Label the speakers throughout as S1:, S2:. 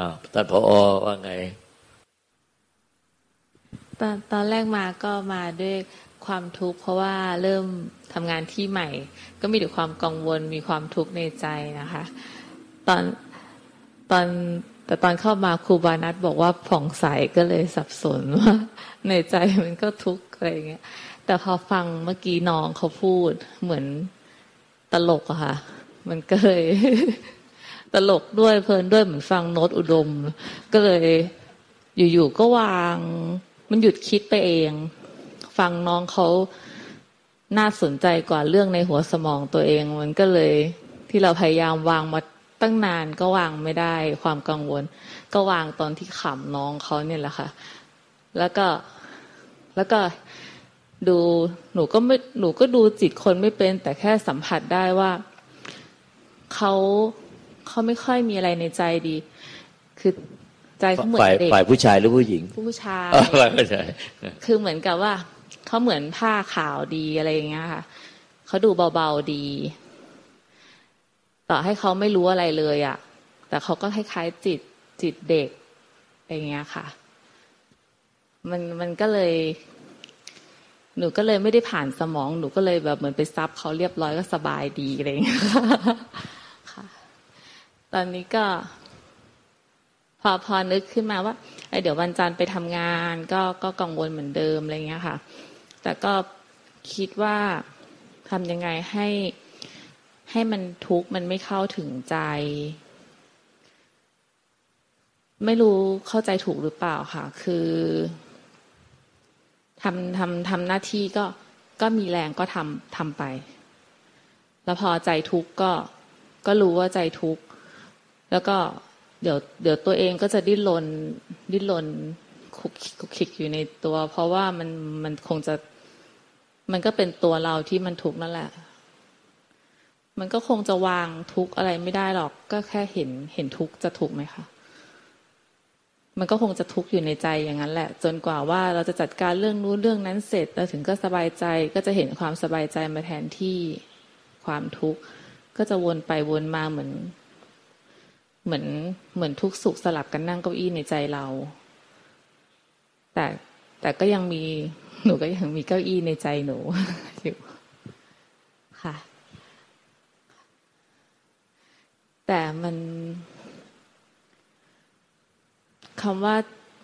S1: อ้าวท่านผอว่าไง
S2: ตอนตอนแรกมาก็มาด้วยความทุกข์เพราะว่าเริ่มทำงานที่ใหม่ ก็มีแต่ความกังวลมีความทุกข์ในใจนะคะ ตอนตอนแต่ตอนเข้ามาครูบานัทบอกว่าผ่องใสก็เลยสับสนว่าในใจมันก็ทุกข์อะไรเงี้ย แต่พอฟังเมื่อกี้น้องเขาพูดเหมือนตลกอะค่ะ มันก็เลย ตลกด้วยเพลินด้วยเหมือนฟังโน้ตอุดม ก็เลยอยู่ๆก็วาง มันหยุดคิดไปเอง ฟังน้องเขาน่าสนใจกว่าเรื่องในหัวสมองตัวเอง มันก็เลยที่เราพยายามวางมาตั้งนานก็วางไม่ได้ ความกังวล ก็วางตอนที่ขำน้องเขาเนี่ยแหละค่ะ แล้วก็แล้วก็ดูหนูก็ไม่หนูก็ดูจิตคนไม่เป็น แต่แค่สัมผัสได้ว่าเขา เขาไม่ค่อยมีอะไรในใจดี คือใจเขาเหมือนเด็ก
S1: ฝ่ายผู้ชายหรือผู้หญิง
S2: ผู้ชาย
S1: ฝ่ายผู้ชาย
S2: คือเหมือนกับว่าเขาเหมือนผ้าขาวดีอะไรอย่างเงี้ยค่ะเขาดูเบาๆดี ต่อให้เขาไม่รู้อะไรเลยอะ่ะ แต่เขาก็คล้ายๆจิตจิตเด็กอย่างเงี้ยค่ะ มันมันก็เลย หนูก็เลยไม่ได้ผ่านสมอง หนูก็เลยแบบเหมือนไปซับเขาเรียบร้อยก็สบายดีอะไรอย่างเงี้ยค่ะ ตอนนี้ก็ พอพอนึกขึ้นมาว่าไอเดี๋ยววันจันทร์ไปทำงาน ก็ก็กังวลเหมือนเดิมอะไรเงี้ยค่ะ แต่ก็คิดว่าทำยังไงให้ให้มันทุกข์มันไม่เข้าถึงใจ ไม่รู้เข้าใจถูกหรือเปล่าค่ะ คือทำทำทำหน้าที่ก็ก็มีแรงก็ทำทำไป แล้วพอใจทุกข์ก็ก็รู้ว่าใจทุกข์ แล้วก็เดี๋ยวเดี๋ยวตัวเองก็จะดิ้นรนดิ้นรนคุกคิกอยู่ในตัว เพราะว่ามันมันคงจะมันก็เป็นตัวเราที่มันทุกข์นั่นแหละ มันก็คงจะวางทุกข์อะไรไม่ได้หรอก ก็แค่เห็นเห็นทุกข์จะทุกไหมคะ มันก็คงจะทุกข์อยู่ในใจอย่างนั้นแหละ จนกว่าว่าเราจะจัดการเรื่องนู้นเรื่องนั้นเสร็จเราถึงก็สบายใจ ก็จะเห็นความสบายใจมาแทนที่ความทุกข์ ก็จะวนไปวนมาเหมือน เหมือนเหมือนทุกสุขสลับกันนั่งเก้าอี้ในใจเรา แต่แต่ก็ยังมีหนูก็ยังมีเก้าอี้ในใจหนูอยู่ค่ะ แต่มันคำว่า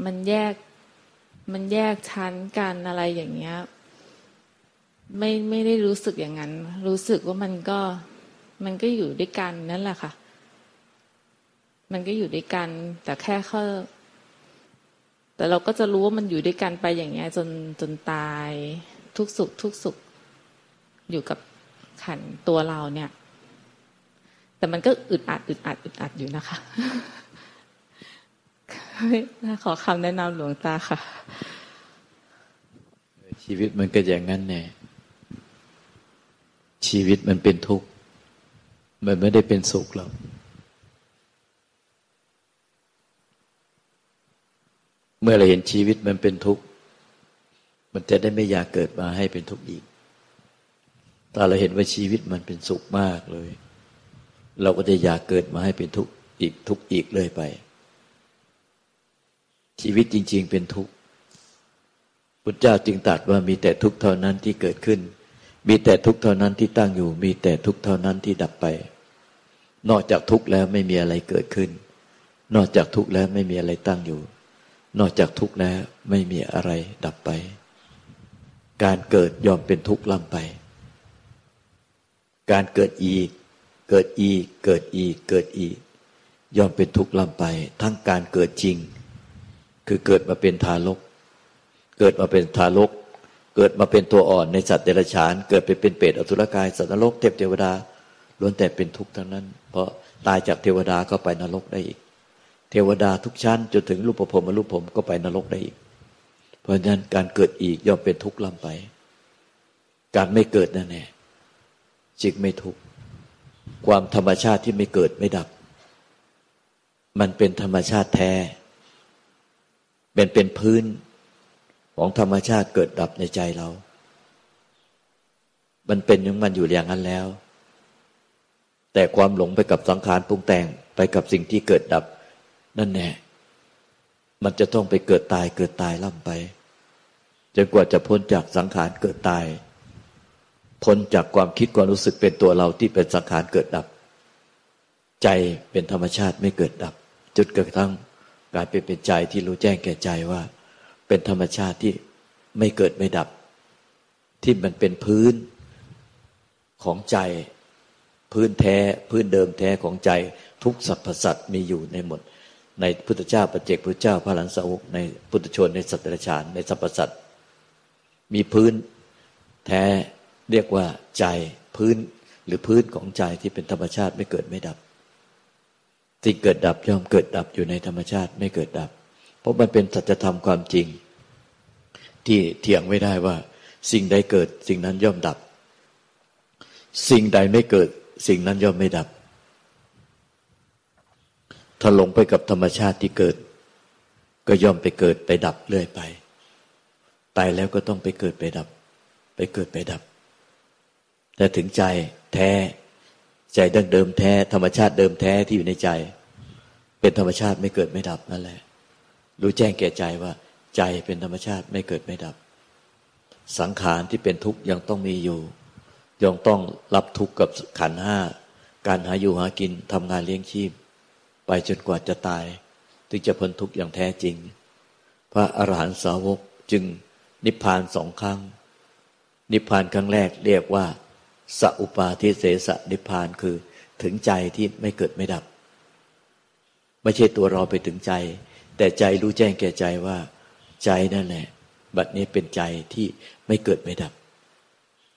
S2: มันแยกมันแยกชั้นกันอะไรอย่างเงี้ย ไม่ไม่ได้รู้สึกอย่างนั้น รู้สึกว่ามันก็มันก็อยู่ด้วยกันนั่นแหละค่ะ มันก็อยู่ด้วยกัน แต่แค่เขาแต่เราก็จะรู้ว่ามันอยู่ด้วยกันไปอย่างเงี้ย จนจนตาย ทุกสุข ทุกสุข อยู่กับขันตัวเราเนี่ย แต่มันก็อึดอัดอึดอัดอึดอัดอยู่นะคะขอคำแนะนำหลวงตาค่ะ
S1: ชีวิตมันก็อย่างนั้นแน่ชีวิตมันเป็นทุกข์ มันไม่ได้เป็นสุขหรอก มื่อเราเห็นชีวิตมันเป็นทุกข์ มันจะได้ไม่อยากเกิดมาให้เป็นทุกข์อีกตอนเราเห็นว่าชีวิตมันเป็นสุขมากเลย เราก็จะอยากเกิดมาให้เป็นทุกข์อีกทุกข์อีกเลยไป ชีวิตจริง ๆ เป็นทุกข์พุทธเจ้าจึงตรัสว่ามีแต่ทุกข์เท่านั้นที่เกิดขึ้น มีแต่ทุกข์เท่านั้นที่ตั้งอยู่ มีแต่ทุกข์เท่านั้นที่ดับไป นอกจากทุกข์แล้วไม่มีอะไรเกิดขึ้น นอกจากทุกข์แล้วไม่มีอะไรตั้งอยู่ นอกจากทุกข์แล้วไม่มีอะไรดับไป การเกิดยอมเป็นทุกข์ล่ำไป การเกิดอีก เกิดอีก เกิดอีก เกิดอีก ยอมเป็นทุกข์ลำไป ทั้งการเกิดจริง คือเกิดมาเป็นทารก เกิดมาเป็นทารก เกิดมาเป็นตัวอ่อนในสัตว์เดรัจฉาน เกิดไปเป็นเปรตอสุรกาย สัตว์นรกเทพเทวดาล้วนแต่เป็นทุกข์ทั้งนั้น เพราะตายจากเทวดาก็ไปนรกได้อีก เทวดาทุกชั้นจนถึงรูปภพมรูปภพก็ไปนรกได้อีก เพราะฉะนั้นการเกิดอีกย่อมเป็นทุกข์ลำไป การไม่เกิดนั่นแหละจิตไม่ทุกข์ความธรรมชาติที่ไม่เกิดไม่ดับ มันเป็นธรรมชาติแท้เป็นเป็นพื้นของธรรมชาติเกิดดับในใจเรา มันเป็นอย่างมันอยู่อย่างนั้นแล้ว แต่ความหลงไปกับสังขารปรุงแต่งไปกับสิ่งที่เกิดดับ นั่นแน่มันจะต้องไปเกิดตายเกิดตายล่ำไปจนกว่าจะพ้นจากสังขารเกิดตาย พ้นจากความคิดความรู้สึกเป็นตัวเราที่เป็นสังขารเกิดดับ ใจเป็นธรรมชาติไม่เกิดดับจุดกระทั่งกลายเป็นเป็นใจที่รู้แจ้งแก่ใจว่า เป็นธรรมชาติที่ไม่เกิดไม่ดับ ที่มันเป็นพื้นของใจ พื้นแท้พื้นเดิมแท้ของใจทุกสรรพสัตว์มีอยู่ในหมด ในพุทธเจ้าปัจเจกพุทธเจ้าพระหลันสาวกในพุทธชนในสัตว์ปราชานในสรรพสัตว์มีพื้นแท้เรียกว่าใจพื้นหรือพื้นของใจที่เป็นธรรมชาติไม่เกิดไม่ดับสิ่งเกิดดับย่อมเกิดดับอยู่ในธรรมชาติไม่เกิดดับ เพราะมันเป็นสัจธรรมความจริง ที่เถียงไม่ได้ว่า สิ่งใดเกิดสิ่งนั้นย่อมดับ สิ่งใดไม่เกิดสิ่งนั้นย่อมไม่ดับ ถ้าลงไปกับธรรมชาติที่เกิด ก็ย่อมไปเกิดไปดับเรื่อยไป ตายแล้วก็ต้องไปเกิดไปดับ ไปเกิดไปดับ แต่ถึงใจแท้ ใจดั้งเดิมแท้ ธรรมชาติเดิมแท้ที่อยู่ในใจ เป็นธรรมชาติไม่เกิดไม่ดับนั่นแหละ รู้แจ้งแก่ใจว่า ใจเป็นธรรมชาติไม่เกิดไม่ดับ สังขารที่เป็นทุกข์ยังต้องมีอยู่ยังต้องรับทุกข์กับขันห้าการหาอยู่หากินทำงานเลี้ยงชีพ ไปจนกว่าจะตาย ถึงจะพ้นทุกข์อย่างแท้จริง พระอรหันตสาวกจึงนิพพานสองครั้ง นิพพานครั้งแรกเรียกว่าสัอุปาทิเสสนิพพานคือถึงใจที่ไม่เกิดไม่ดับ ไม่ใช่ตัวเราไปถึงใจ แต่ใจรู้แจ้งแก่ใจว่า ใจนั่นแหละ บัดนี้เป็นใจที่ไม่เกิดไม่ดับ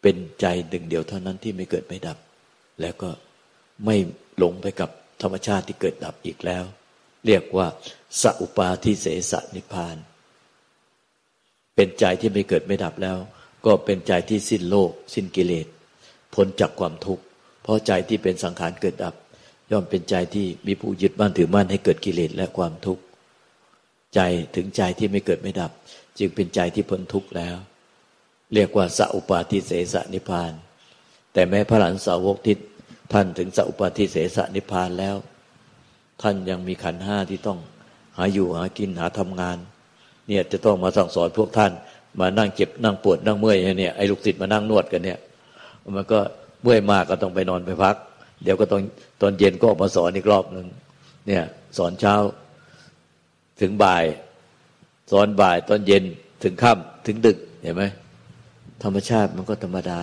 S1: เป็นใจหนึ่งเดียวเท่านั้นที่ไม่เกิดไม่ดับ แล้วก็ไม่หลงไปกับ ธรรมชาติที่เกิดดับอีกแล้ว เรียกว่าสัอุปาทิเสสนิพาน เป็นใจที่ไม่เกิดไม่ดับแล้ว ก็เป็นใจที่สิ้นโลก สิ้นกิเลสพ้นจากความทุกข์เพราะใจที่เป็นสังขารเกิดดับ ย่อมเป็นใจที่มีผู้ยึดมั่นถือมั่นให้เกิดกิเลสและความทุกข์ใจถึงใจที่ไม่เกิดไม่ดับ จึงเป็นใจที่พ้นทุกข์แล้ว เรียกว่าสัพปาทิเสสนิพาน แต่แม้พระหลานสาวกทิศ ท่านถึงสัพปทิเสสนิพานแล้ว ท่านยังมีขันห้าที่ต้องหาอยู่หากินหาทำงาน เนี่ยจะต้องมาสั่งสอนพวกท่านมานั่งเจ็บนั่งปวดนั่งเมื่อยเนี่ยไอ้ลูกศิษย์มานั่งนวดกันเนี่ยมันก็เมื่อยมากก็ต้องไปนอนไปพัก เดี๋ยวก็ต้องตอนเย็นก็มาสอนอีกรอบหนึ่งเนี่ยสอนเช้าถึงบ่าย สอนบ่ายตอนเย็นถึงค่ำถึงดึกเห็นไหมธรรมชาติมันก็ธรรมดา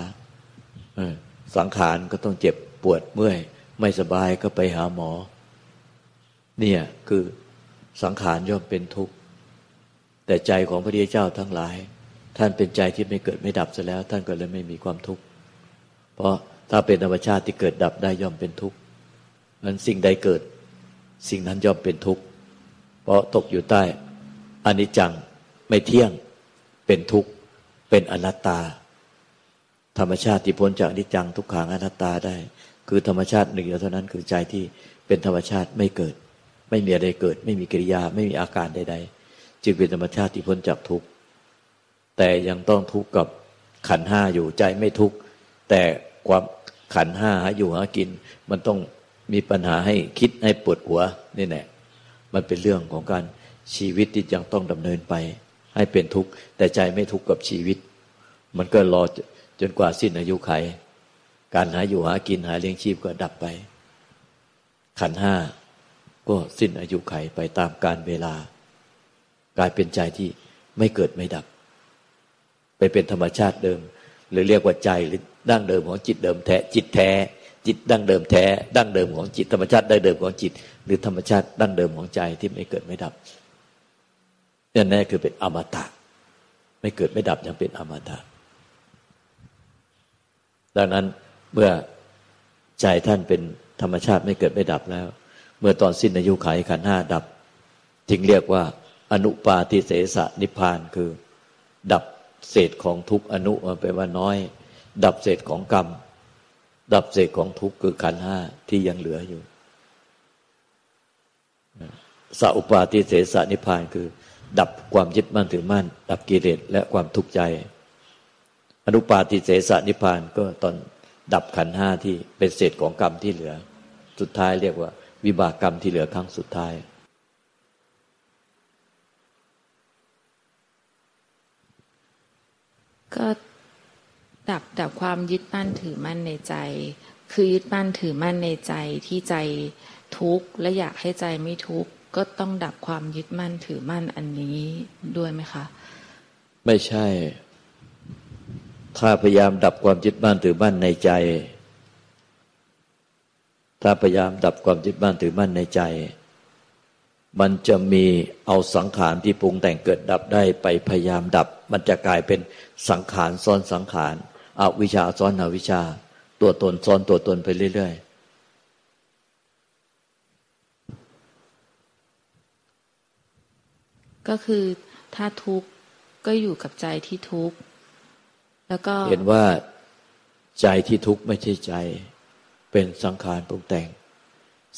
S1: สังขารก็ต้องเจ็บ ปวดเมื่อย ไม่สบายก็ไปหาหมอ เนี่ยคือสังขารย่อมเป็นทุกข์ แต่ใจของพระเดียเจ้าทั้งหลาย ท่านเป็นใจที่ไม่เกิดไม่ดับซะแล้ว ท่านก็เลยไม่มีความทุกข์ เพราะถ้าเป็นธรรมชาติที่เกิดดับได้ย่อมเป็นทุกข์มันสิ่งใดเกิด สิ่งนั้นย่อมเป็นทุกข์ เพราะตกอยู่ใต้อนิจจังไม่เที่ยงเป็นทุกข์ เป็นอนัตตา ธรรมชาติที่พ้นจากอนิจจังทุกขังอนัตตาได้ คือธรรมชาติหนึ่งเดียวเท่านั้นคือใจที่เป็นธรรมชาติไม่เกิด ไม่มีอะไรเกิด ไม่มีกิริยาไม่มีอาการใด ๆ จึงเป็นธรรมชาติที่พ้นจากทุกข์แต่ยังต้องทุกข์กับขันห้าอยู่ใจไม่ทุกข์แต่ความขันห้าหาอยู่หากิน มันต้องมีปัญหาให้คิดให้ปวดหัวนี่แหละมันเป็นเรื่องของการชีวิตที่ยังต้องดำเนินไป ให้เป็นทุกข์แต่ใจไม่ทุกข์กับชีวิต มันก็รอจนกว่าสิ้นอายุไข การหาอยู่หากินหาเลี้ยงชีพก็ดับไป ขันห้าก็สิ้นอายุไขไปตามการเวลา กลายเป็นใจที่ไม่เกิดไม่ดับ ไปเป็นธรรมชาติเดิม หรือเรียกว่าใจหรือดั้งเดิมของจิตเดิมแท้จิตแท้ จิตดั้งเดิมแท้ ดั้งเดิมของจิตธรรมชาติได้เดิมของจิต หรือธรรมชาติดั้งเดิมของใจที่ไม่เกิดไม่ดับนั่นแน่คือเป็นอมตะไม่เกิดไม่ดับยังเป็นอมตะดังนั้น เมื่อใจท่านเป็นธรรมชาติไม่เกิดไม่ดับแล้ว เมื่อตอนสิ้นอายุขัยขันห้าดับจึงเรียกว่า อนุปาติเสสนิพานคือ ดับเศษของทุกอนุมาไปว่าน้อย ดับเศษของกรรม ดับเศษของทุกคือขันห้าที่ยังเหลืออยู่สัพปาติเสสนิพานคือ ดับความยึดมั่นถือมั่น ดับกิเลสและความทุกข์ใจ อนุปาติเสสนิพานก็ตอน ดับขันห้าที่เป็นเศษของกรรมที่เหลือ สุดท้ายเรียกว่า วิบากกรรมที่เหลือครั้งสุดท้าย
S2: ก็ดับดับความยึดมั่นถือมั่นในใจ คือยึดมั่นถือมั่นในใจที่ใจทุกข์และอยากให้ใจไม่ทุกข์ก็ต้องดับความยึดมั่นถือมั่นอันนี้ด้วยไหมคะ
S1: ไม่ใช่ ถ้าพยายามดับความยึดมั่นถือมั่นในใจ ถ้าพยายามดับความยึดมั่นถือมั่นในใจ มันจะมีเอาสังขารที่ปรุงแต่งเกิดดับได้ไปพยายามดับ มันจะกลายเป็นสังขารซ้อนสังขารอวิชาซ้อนอวิชา ตัวตนซ้อนตัวตนไปเรื่อย
S2: ๆก็คือถ้าทุกข์ก็อยู่กับใจที่ทุกข์ แล้วก็
S1: เห็นว่าใจที่ทุกข์ไม่ใช่ใจ เป็นสังขารปรุงแต่ง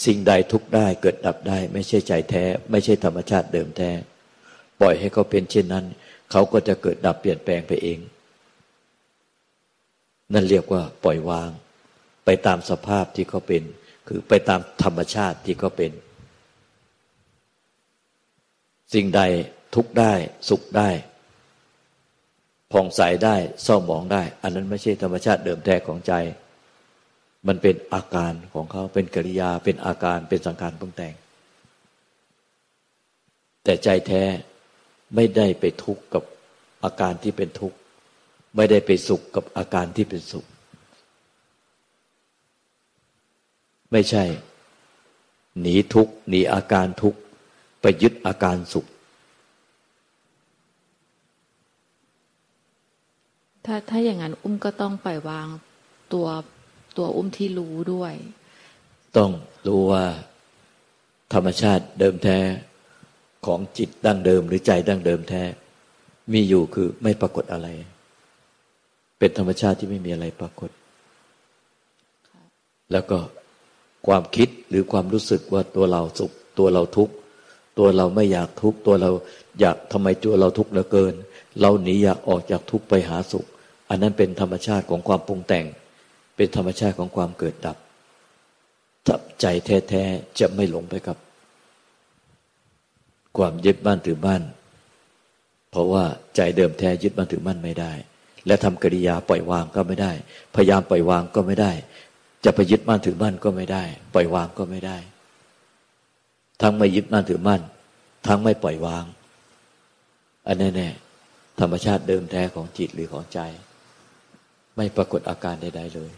S1: สิ่งใดทุกข์ได้เกิดดับได้ ไม่ใช่ใจแท้ ไม่ใช่ธรรมชาติเดิมแท้ ปล่อยให้เขาเป็นเช่นนั้น เขาก็จะเกิดดับเปลี่ยนแปลงไปเอง นั่นเรียกว่าปล่อยวาง ไปตามสภาพที่เขาเป็น คือไปตามธรรมชาติที่เขาเป็น สิ่งใดทุกข์ได้สุขได้ ผ่องใสได้เศร้าหมองได้ อันนั้นไม่ใช่ธรรมชาติเดิมแท้ของใจ มันเป็นอาการของเขาเป็นกิริยาเป็นอาการเป็นสังขารปรุงแต่ง แต่ใจแท้ไม่ได้ไปทุกข์กับอาการที่เป็นทุกข์ ไม่ได้ไปสุขกับอาการที่เป็นสุข ไม่ใช่ หนีทุกข์หนีอาการทุกข์ไปยึดอาการสุข
S2: ถ้าถ้าอย่างนั้นอุ้มก็ต้องปล่อยวางตัวตัวอุ้มที่รู้ด้วย
S1: ต้องรู้ว่า ธรรมชาติเดิมแท้ของจิตดั้งเดิมหรือใจดั้งเดิมแท้ มีอยู่คือไม่ปรากฏอะไร เป็นธรรมชาติที่ไม่มีอะไรปรากฏ แล้วก็ความคิดหรือความรู้สึกว่าตัวเราสุขตัวเราทุกข์ตัวเราไม่อยากทุกข์ตัวเราอยากทำไมตัวเราทุกข์เหลือเกิน เราหนีอยากออกจากทุกข์ไปหาสุข อันนั้นเป็นธรรมชาติของความปรุงแต่ง เป็นธรรมชาติของความเกิดดับใจแท้ๆจะไม่หลงไปกับ ความยึดบ้านถือบ้านเพราะว่าใจเดิมแท้ยึดบ้านถือบ้านไม่ได้ และทำกิริยาปล่อยวางก็ไม่ได้ พยายามปล่อยวางก็ไม่ได้ จะไปยึดมั่นถือมั่นก็ไม่ได้ ปล่อยวางก็ไม่ได้ ทั้งไม่ยึดมั่นถือมั่นทั้งไม่ปล่อยวาง อันแน่ๆธรรมชาติเดิมแท้ของจิตหรือของใจ ไม่ปรากฏอาการใดๆเลย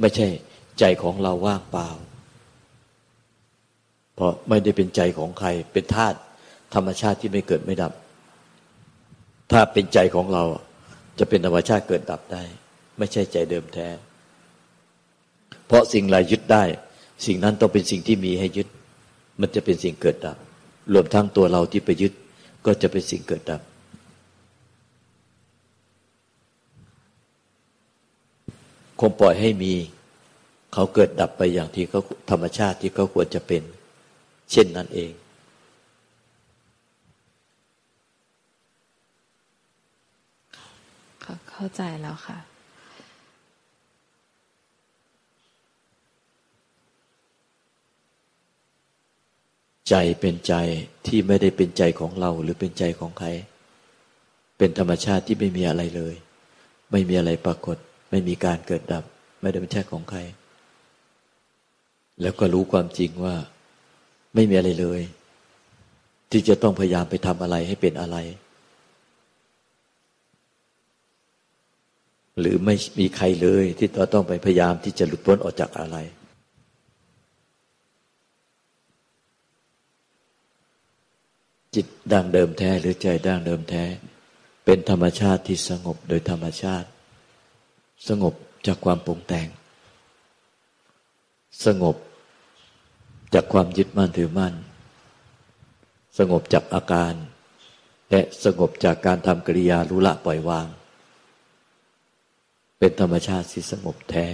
S1: ไม่ใช่ใจของเราว่างเปล่า เพราะไม่ได้เป็นใจของใคร เป็นธาตุธรรมชาติที่ไม่เกิดไม่ดับ ถ้าเป็นใจของเราจะเป็นธรรมชาติเกิดดับได้ ไม่ใช่ใจเดิมแท้ เพราะสิ่งใดยึดได้ สิ่งนั้นต้องเป็นสิ่งที่มีให้ยึด มันจะเป็นสิ่งเกิดดับ รวมทั้งตัวเราที่ไปยึดก็จะเป็นสิ่งเกิดดับ คงปล่อยให้มี เขาเกิดดับไปอย่างที่เขาธรรมชาติที่เขาควรจะเป็น เช่นนั้นเอง
S2: เข้าใจแล้วค่ะ
S1: ใจเป็นใจที่ไม่ได้เป็นใจของเราหรือเป็นใจของใคร เป็นธรรมชาติที่ไม่มีอะไรเลย ไม่มีอะไรปรากฏ ไม่มีการเกิดดับ ไม่ได้เป็นใจของใคร แล้วก็รู้ความจริงว่า ไม่มีอะไรเลย ที่จะต้องพยายามไปทำอะไรให้เป็นอะไร หรือไม่มีใครเลยที่เราต้องไปพยายามที่จะหลุดพ้นออกจากอะไรจิตดั้งเดิมแท้หรือใจดั้งเดิมแท้ เป็นธรรมชาติที่สงบโดยธรรมชาติ สงบจากความปรุงแต่ง สงบจากความยึดมั่นถือมั่น สงบจากอาการ และสงบจากการทำกิริยารู้ละปล่อยวาง เป็นธรรมชาติที่สงบแท้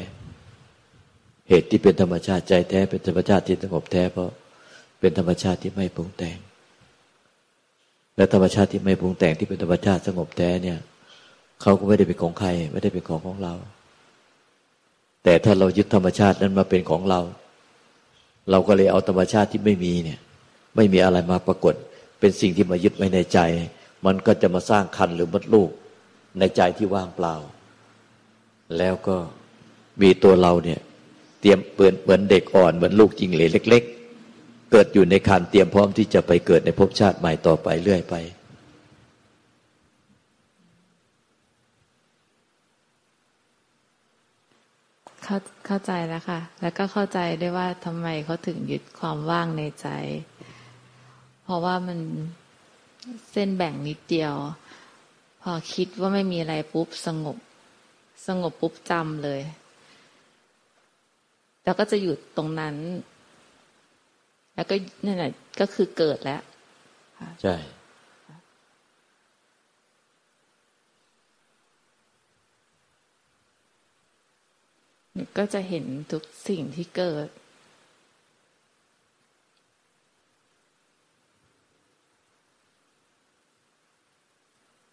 S1: เหตุที่เป็นธรรมชาติใจแท้ เป็นธรรมชาติที่สงบแท้เพราะเป็นธรรมชาติที่ไม่ปรุงแต่ง และธรรมชาติที่ไม่ปรุงแต่งที่เป็นธรรมชาติสงบแท้เนี่ย เขาก็ไม่ได้เป็นของใคร ไม่ได้เป็นของของเรา แต่ถ้าเรายึดธรรมชาตินั้นมาเป็นของเรา เราก็เลยเอาธรรมชาติที่ไม่มีเนี่ย ไม่มีอะไรมาปรากฏ เป็นสิ่งที่มายึดไว้ในใจ มันก็จะมาสร้างคันหรือมดลูก ในใจที่ว่างเปล่า แล้วก็มีตัวเราเนี่ย เตรียมเปือนเหมือนเด็กอ่อนเหมือนลูกจิงเหลเล็ก ๆ เกิดอยู่ในคันเตรียมพร้อมที่จะไปเกิดในภพชาติใหม่ต่อไปเรื่อยไป
S2: เข้าเข้าใจแล้วค่ะ แล้วก็เข้าใจได้ว่าทำไมเขาถึงยึดความว่างในใจ เพราะว่ามันเส้นแบ่งนิดเดียว พอคิดว่าไม่มีอะไรปุ๊บสงบ สงบปุ๊บจำเลย แล้วก็จะหยุดตรงนั้น แล้วก็นั่นแหละก็คือเกิดแล้ว
S1: ใช่
S2: ก็จะเห็นทุกสิ่งที่เกิด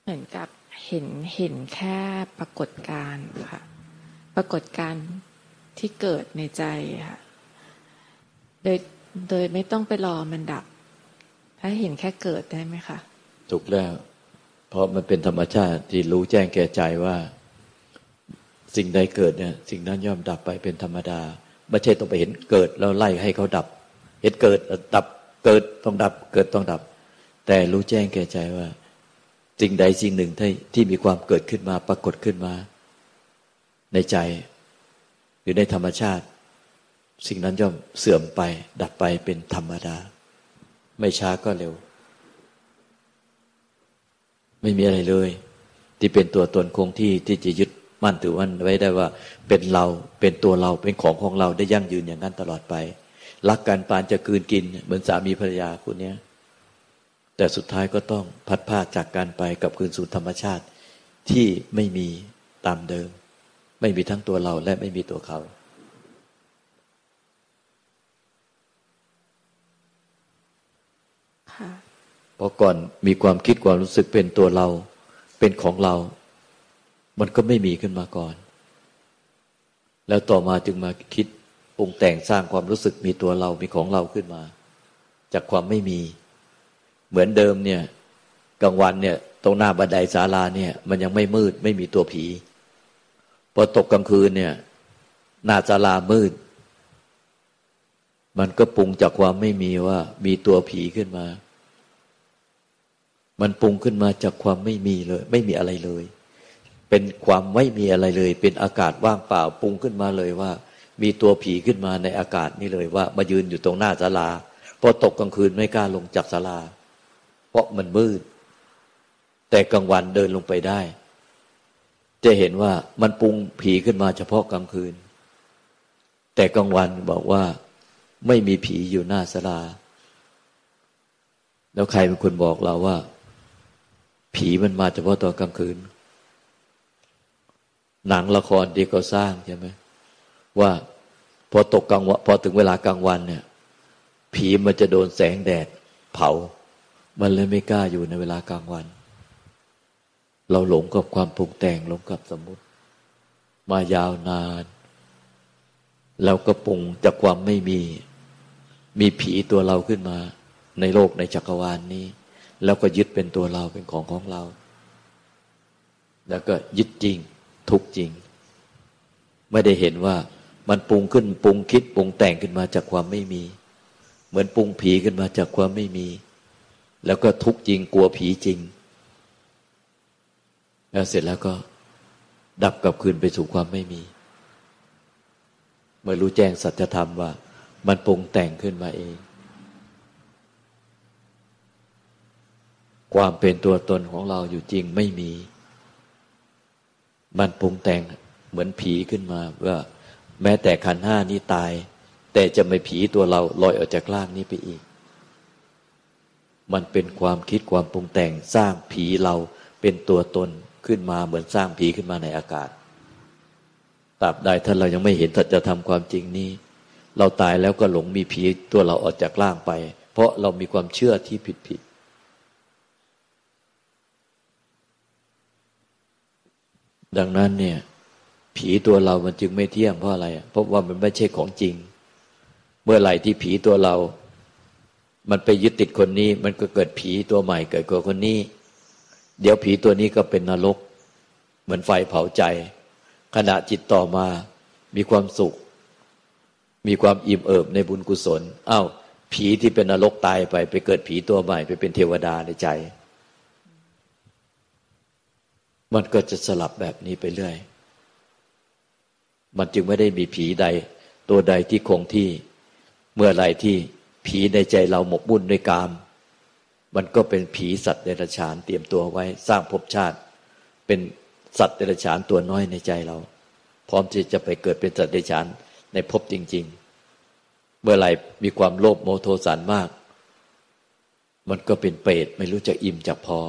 S2: เหมือนกับเห็นเห็นแค่ปรากฏการณ์ค่ะ ปรากฏการณ์ที่เกิดในใจค่ะ โดยโดยไม่ต้องไปรอมันดับ ถ้าเห็นแค่เกิดได้ไหมคะ
S1: ถูกแล้ว เพราะมันเป็นธรรมชาติที่รู้แจ้งแก่ใจว่า สิ่งใดเกิดเนี่ยสิ่งนั้นย่อมดับไปเป็นธรรมดา ไม่ใช่ต้องไปเห็นเกิดแล้วไล่ให้เขาดับ เห็นเกิดดับเกิดต้องดับ เกิดต้องดับ แต่รู้แจ้งแก่ใจว่า สิ่งใดสิ่งหนึ่งที่ที่มีความเกิดขึ้นมาปรากฏขึ้นมา ในใจ หรือในธรรมชาติ สิ่งนั้นย่อมเสื่อมไป ดับไปเป็นธรรมดา ไม่ช้าก็เร็ว ไม่มีอะไรเลย ที่เป็นตัวตนคงที่ที่จะยึด มั่นถือวันไว้ได้ว่าเป็นเราเป็นตัวเราเป็นของของเราได้ยั่งยืนอย่างนั้นตลอดไป รักกันปานจะกืนกิน เหมือนสามีภรรยาคุณเนี้ยแต่สุดท้ายก็ต้องพัดพาจากกันไปกับคืนสู่ธรรมชาติที่ไม่มีตามเดิม ไม่มีทั้งตัวเราและไม่มีตัวเขาเพราะก่อนมีความคิดความรู้สึกเป็นตัวเรา เป็นของเรา มันก็ไม่มีขึ้นมาก่อน แล้วต่อมาจึงมาคิดปรุงแต่งสร้างความรู้สึกมีตัวเรา มีของเราขึ้นมา จากความไม่มี เหมือนเดิมเนี่ยกลางวันเนี่ย ตรงหน้าบันไดศาลาเนี่ย มันยังไม่มืดไม่มีตัวผี พอตกกลางคืนเนี่ย หน้าศาลามืด มันก็ปรุงจากความไม่มีว่า มีตัวผีขึ้นมา มันปรุงขึ้นมาจากความไม่มีเลย ไม่มีอะไรเลย เป็นความไม่มีอะไรเลย เป็นอากาศว่างเปล่าปรุงขึ้นมาเลยว่า มีตัวผีขึ้นมาในอากาศนี่เลยว่า มายืนอยู่ตรงหน้าศาลาพอตกกลางคืนไม่กล้าลงจากศาลา เพราะมันมืด แต่กลางวันเดินลงไปได้ จะเห็นว่ามันปรุงผีขึ้นมาเฉพาะกลางคืน แต่กลางวันบอกว่าไม่มีผีอยู่หน้าศาลา แล้วใครเป็นคนบอกเราว่า ผีมันมาเฉพาะตอนกลางคืน หนังละครที่เขาสร้างใช่ไหมว่าพอตกกลางวันพอถึงเวลากลางวันเนี่ย ผีมันจะโดนแสงแดด เผา มันเลยไม่กล้าอยู่ในเวลากลางวัน เราหลงกับความปรุงแต่งหลงกับสมมติ มายาวนานแล้วก็ปรุงจากความไม่มี มีผีตัวเราขึ้นมา ในโลกในจักรวาลนนี้ แล้วก็ยึดเป็นตัวเราเป็นของของเรา แล้วก็ยึดจริง ทุกจริง ไม่ได้เห็นว่ามันปรุงขึ้นปรุงคิดปรุงแต่งขึ้นมาจากความไม่มี เหมือนปรุงผีขึ้นมาจากความไม่มี แล้วก็ทุกจริงกลัวผีจริง แล้วเสร็จแล้วก็ดับกลับคืนไปสู่ความไม่มี เมื่อรู้แจ้งสัจธรรมว่า มันปรุงแต่งขึ้นมาเอง ความเป็นตัวตนของเราอยู่จริงไม่มี มันปรุงแต่งเหมือนผีขึ้นมาว่าแม้แต่ขันห้านี้ตาย แต่จะไม่ผีตัวเราลอยออกจากร่างนี้ไปอีก มันเป็นความคิดความปรุงแต่งสร้างผีเราเป็นตัวตนขึ้นมาเหมือนสร้างผีขึ้นมาในอากาศตราบใดถ้านเรายังไม่เห็นสัจธรรมความจริงนี้ เราตายแล้วก็หลงมีผีตัวเราออกจากร่างไป เพราะเรามีความเชื่อที่ผิดผิด ดังนั้นเนี่ย ผีตัวเรามันจึงไม่เที่ยงเพราะอะไร เพราะว่ามันไม่ใช่ของจริง เมื่อไหร่ที่ผีตัวเรา มันไปยึดติดคนนี้ มันก็เกิดผีตัวใหม่เกิดกับคนนี้ เดี๋ยวผีตัวนี้ก็เป็นนรก เหมือนไฟเผาใจ ขณะจิตต่อมา มีความสุข มีความอิ่มเอิบในบุญกุศลอา้าวผีที่เป็นนรกตายไป ไปเกิดผีตัวใหม่ ไปเป็นเทวดาในใจ มันก็จะสลับแบบนี้ไปเรื่อย มันจึงไม่ได้มีผีใด ตัวใดที่คงที่ เมื่อไรที่ผีในใจเราหมกมุ่นด้วยกาม มันก็เป็นผีสัตว์เดรัจฉานเตรียมตัวไว้สร้างภพชาติ เป็นสัตว์เดรัจฉานตัวน้อยในใจเรา พร้อมที่จะไปเกิดเป็นสัตว์เดรัจฉานในภพจริง ๆ เมื่อไหร่มีความโลภโมโทสันมาก มันก็เป็นเปรตไม่รู้จะอิ่มจากพอ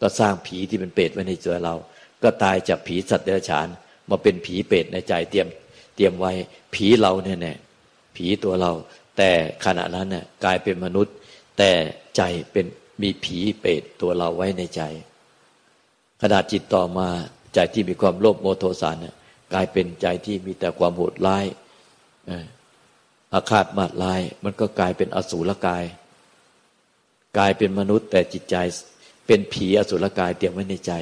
S1: ก็สร้างผีที่เป็นเปรตไว้ในใจเรา ก็ตายจากผีสัตว์เดรัจฉานมาเป็นผีเปรตในใจเตรียมเตรียมไว้ผีเราเนี่ยแน่ผีตัวเรา แต่ขณะนั้นเนี่ยกลายเป็นมนุษย์ แต่ใจเป็นมีผีเปรตตัวเราไว้ในใจขณะจิตต่อมาใจที่มีความโลภโมโทสานเนี่ยกลายเป็นใจที่มีแต่ความโหดร้ายอาฆาตมาดลาย มันก็กลายเป็นอสูรกาย กลายเป็นมนุษย์แต่จิตใจ เป็นผีอสูรกายเตรียมไว้ในใจ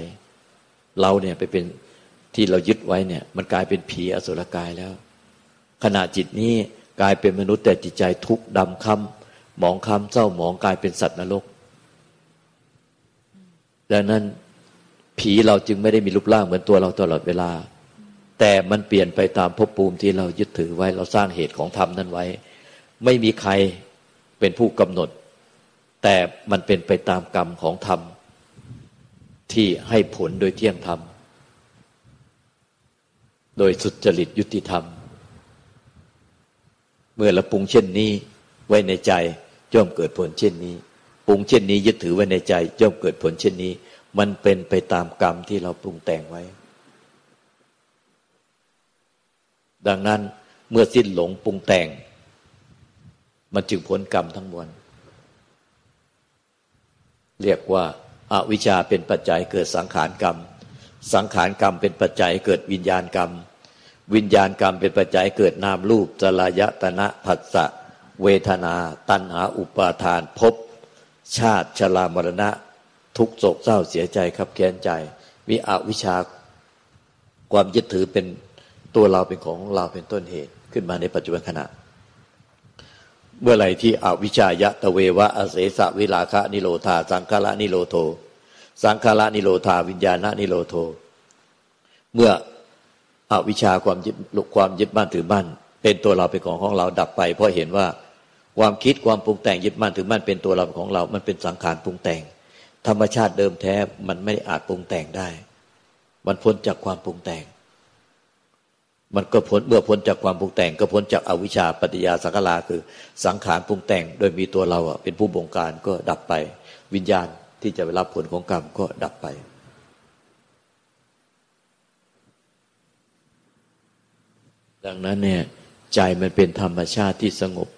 S1: เราเนี่ยไปเป็นที่เรายึดไว้เนี่ย มันกลายเป็นผีอสุรกายแล้ว ขณะจิตนี้กลายเป็นมนุษย์แต่จิตใจทุกข์ดำคำหมองคำเศร้าหมองกลายเป็นสัตว์นรกดังนั้นผีเราจึงไม่ได้มีรูปร่างเหมือนตัวเราตลอดเวลา แต่มันเปลี่ยนไปตามภพภูมิที่เรายึดถือไว้เราสร้างเหตุของธรรมนั้นไว้ ไม่มีใครเป็นผู้กำหนด แต่มันเป็นไปตามกรรมของธรรม ที่ให้ผลโดยเที่ยงธรรม โดยสุจริตยุติธรรม เมื่อเราปรุงเช่นนี้ไว้ในใจย่อมเกิดผลเช่นนี้ ปรุงเช่นนี้ยึดถือไว้ในใจย่อมเกิดผลเช่นนี้ มันเป็นไปตามกรรมที่เราปรุงแต่งไว้ ดังนั้นเมื่อสิ้นหลงปรุงแต่ง มันจึงผลกรรมทั้งมวลเรียกว่า อวิชชาเป็นปัจจัยเกิดสังขารกรรม สังขารกรรมเป็นปัจจัยเกิดวิญญาณกรรม วิญญาณกรรมเป็นปัจจัยเกิดนามรูปจลายตนะผัสสะเวทนา ตัณหาอุปาทานภพชาติชรามรณะ ทุกโศกเศร้าเสียใจครับแค้นใจมีอวิชชาความยึดถือเป็นตัวเราเป็นของเราเป็นต้นเหตุขึ้นมาในปัจจุบันขณะ เมื่อไหร่ที่อวิชายะตะเววะอเสสะวิลาคะนิโรธา สังฆละนิโรโท สังฆละนิโรธาวิญญาณนิโรโท เมื่ออวิชาความยึดความยึดมั่นถือมั่น เป็นตัวเราเป็นของของเราดับไป เพราะเห็นว่าความคิดความปรุงแต่งยึดมั่นถือมั่นเป็นตัวเราของเรา มันเป็นสังขารปรุงแต่ง ธรรมชาติเดิมแท้มันไม่อาจปรุงแต่งได้ มันพ้นจากความปรุงแต่ง มันก็พ้นเมื่อพ้นจากความปรุงแต่ง ก็พ้นจากอวิชชาปฏิยาสังขารคือสังขารปรุงแต่ง โดยมีตัวเราเป็นผู้บงการก็ดับไป วิญญาณที่จะไปรับผลของกรรมก็ดับไปดังนั้นเนี่ยใจมันเป็นธรรมชาติที่สงบ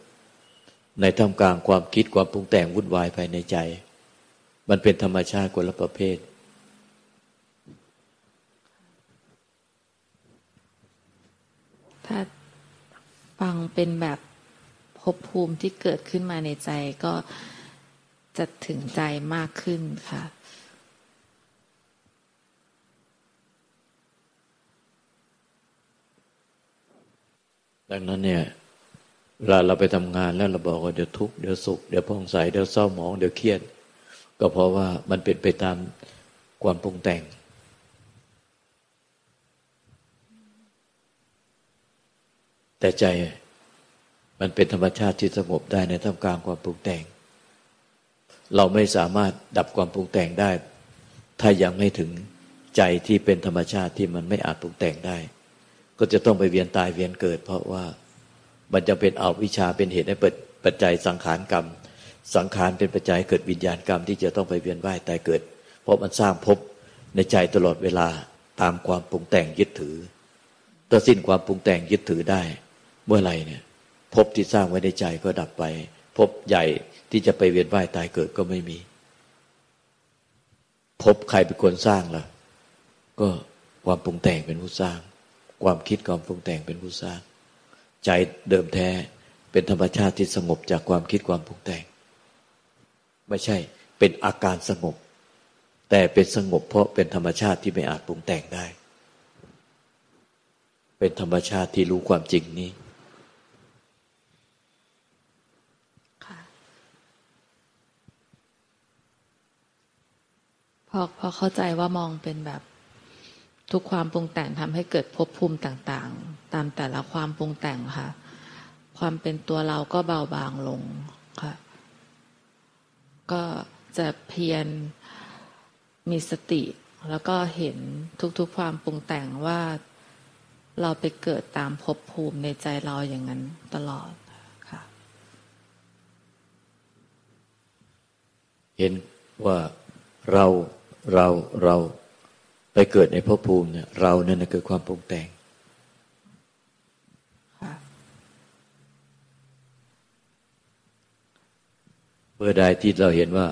S1: ในท่ามกลางความคิดความปรุงแต่งวุ่นวายภายในใจ มันเป็นธรรมชาติคนละประเภท
S2: ถ้า ฟังเป็นแบบภพภูมิที่เกิดขึ้นมาในใจก็จะถึงใจมากขึ้นค่ะ
S1: ดังนั้นเนี่ยเวลาเราไปทำงานแล้วเราบอกว่าเดี๋ยวทุกข์เดี๋ยวสุขเดี๋ยวพองใสเดี๋ยวเศร้าหมองเดี๋ยวเครียด ก็เพราะว่ามันเป็นไปตามความปรุงแต่ง แต่ใจมันเป็นธรรมชาติที่สงบได้ในท่ามกลางความปรุงแต่ง เราไม่สามารถดับความปรุงแต่งได้ ถ้ายังไม่ถึงใจที่เป็นธรรมชาติที่มันไม่อาจปรุงแต่งได้ ก็จะต้องไปเวียนตายเวียนเกิด เพราะว่ามันจะเป็นเอาวิชาเป็นเหตุให้เปิดปัจจัยสังขารกรรม สังขารเป็นปัจจัยเกิดวิญญาณกรรมที่จะต้องไปเวียนว่ายตายเกิด เพราะมันสร้างภพในใจตลอดเวลาตามความปรุงแต่งยึดถือถ้าสิ้นความปรุงแต่งยึดถือได้ เมื่อไหร่เนี่ยภพที่สร้างไว้ในใจก็ดับไปภพใหญ่ที่จะไปเวียนว่ายตายเกิดก็ไม่มีภพใครเป็นคนสร้างล่ะ ก็ความปรุงแต่งเป็นผู้สร้าง ความคิดความปรุงแต่งเป็นผู้สร้าง ใจเดิมแท้เป็นธรรมชาติที่สงบจากความคิดความปรุงแต่ง ไม่ใช่เป็นอาการสงบ แต่เป็นสงบเพราะเป็นธรรมชาติที่ไม่อาจปรุงแต่งได้ เป็นธรรมชาติที่รู้ความจริงนี้
S2: พอพอเข้าใจว่ามองเป็นแบบทุกความปรุงแต่งทำให้เกิดภพภูมิต่างๆ ตามแต่ละความปรุงแต่งค่ะ ความเป็นตัวเราก็เบาบางลงค่ะ ก็จะเพียรมีสติ แล้วก็เห็นทุกๆความปรุงแต่งว่าเราไปเกิดตามภพภูมิในใจเราอย่างนั้นตลอดค่ะ
S1: เห็นว่าเรา เราเราไปเกิดในภพภูมิเนี่ย เราเนี่ยคือความปรุงแต่งเมื่อใดที่เราเห็นว่า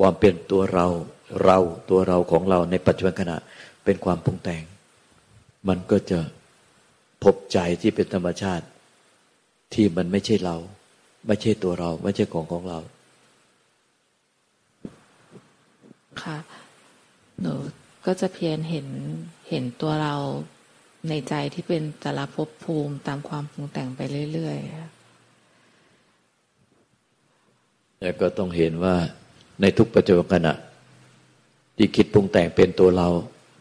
S1: ความเป็นตัวเราเราตัวเราของเราในปัจจุบันขณะเป็นความปรุงแต่ง มันก็จะพบใจที่เป็นธรรมชาติ ที่มันไม่ใช่เรา ไม่ใช่ตัวเรา ไม่ใช่ของของเรา
S2: ค่ะ หนูก็จะเพียรเห็นเห็นตัวเราในใจที่เป็นแต่ละภพภูมิตามความปรุงแต่งไปเรื่อย
S1: ๆแล้วก็ต้องเห็นว่าในทุกปัจจุบันขณะที่คิดปรุงแต่งเป็นตัวเรา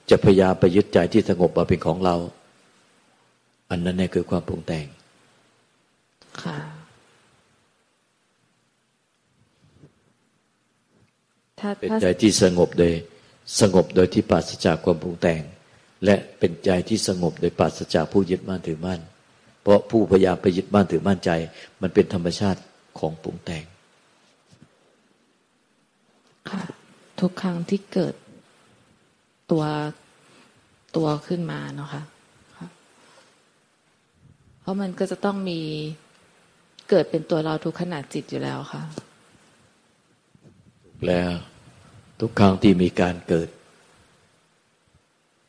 S1: จะพยายามไปยึดใจที่สงบมาเป็นของเรา อันนั้นเนี่ยคือความปรุงแต่ง
S2: ค่ะ
S1: เป็นใจที่สงบโดย สงบโดยที่ปราศจากความปรุงแต่ง และเป็นใจที่สงบโดยปราศจากผู้ยึดมั่นถือมั่น เพราะผู้พยายามไปยึดมั่นถือมั่นใจ มันเป็นธรรมชาติของปรุงแต่ง
S2: ค่ะทุกครั้งที่เกิดตัวตัวขึ้นมาเนาะค่ะ เพราะมันก็จะต้องมีเกิดเป็นตัวเราทุกขณะจิตอยู่แล้วค่ะ
S1: แล้ว ทุกครั้งที่มีการเกิด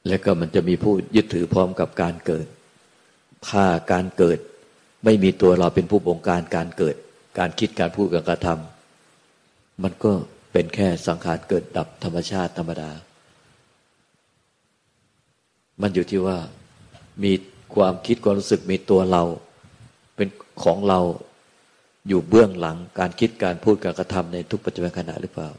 S1: และก็มันจะมีผู้ยึดถือพร้อมกับการเกิด ถ้าการเกิดไม่มีตัวเราเป็นผู้บงการการเกิด การคิดการพูดการกระทำมันก็เป็นแค่สังขารเกิดดับธรรมชาติธรรมดา มันอยู่ที่ว่ามีความคิดความรู้สึกมีตัวเรา เป็นของเราอยู่เบื้องหลังการคิดการพูดการกระทำในทุกปัจจุบันขณะหรือเปล่า